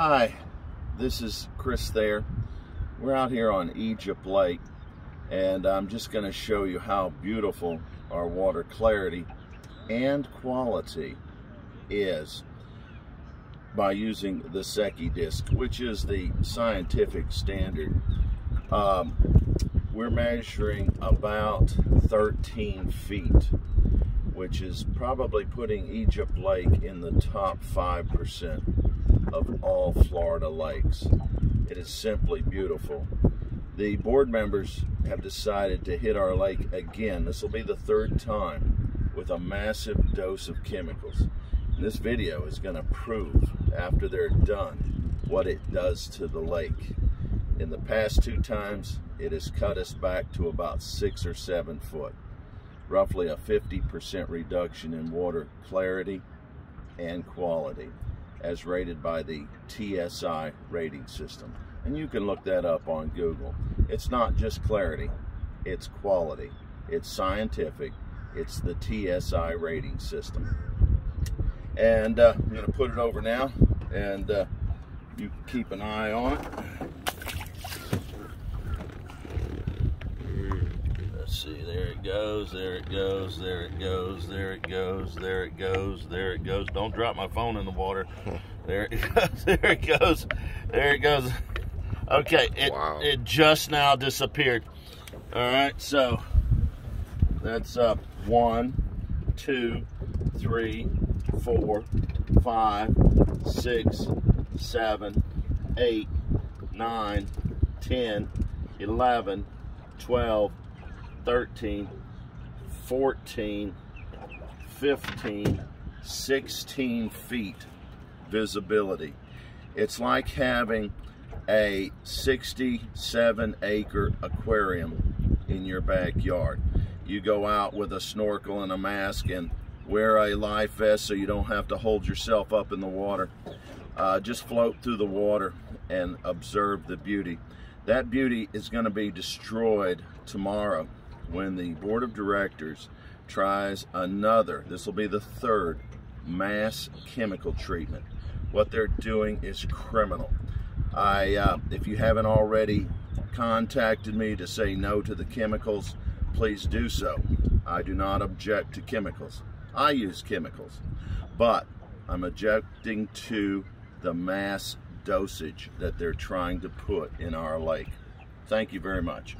Hi, this is Chris Thayer. We're out here on Egypt Lake and I'm just going to show you how beautiful our water clarity and quality is by using the Secchi disc, which is the scientific standard. Um, we're measuring about 13 feet, which is probably putting Egypt Lake in the top 5% of all Florida lakes. It is simply beautiful. The board members have decided to hit our lake again. This will be the third time with a massive dose of chemicals. And this video is going to prove after they're done what it does to the lake. In the past two times, it has cut us back to about six or seven foot, roughly a 50% reduction in water clarity and quality as rated by the TSI rating system. And you can look that up on Google. It's not just clarity, it's quality, it's scientific, it's the TSI rating system. And uh, I'm going to put it over now, and uh, you keep an eye on it. See, there it goes, there it goes, there it goes, there it goes, there it goes, there it goes. Don't drop my phone in the water. There it goes, there it goes, there it goes. Okay, it, wow. it just now disappeared. All right, so that's up one, two, three, four, five, six, seven, eight, nine, ten, eleven, twelve. 13, 14, 15, 16 feet visibility. It's like having a 67 acre aquarium in your backyard. You go out with a snorkel and a mask and wear a life vest so you don't have to hold yourself up in the water. Uh, just float through the water and observe the beauty. That beauty is going to be destroyed tomorrow when the board of directors tries another, this will be the third, mass chemical treatment. What they're doing is criminal. I, uh, if you haven't already contacted me to say no to the chemicals, please do so. I do not object to chemicals. I use chemicals, but I'm objecting to the mass dosage that they're trying to put in our lake. Thank you very much.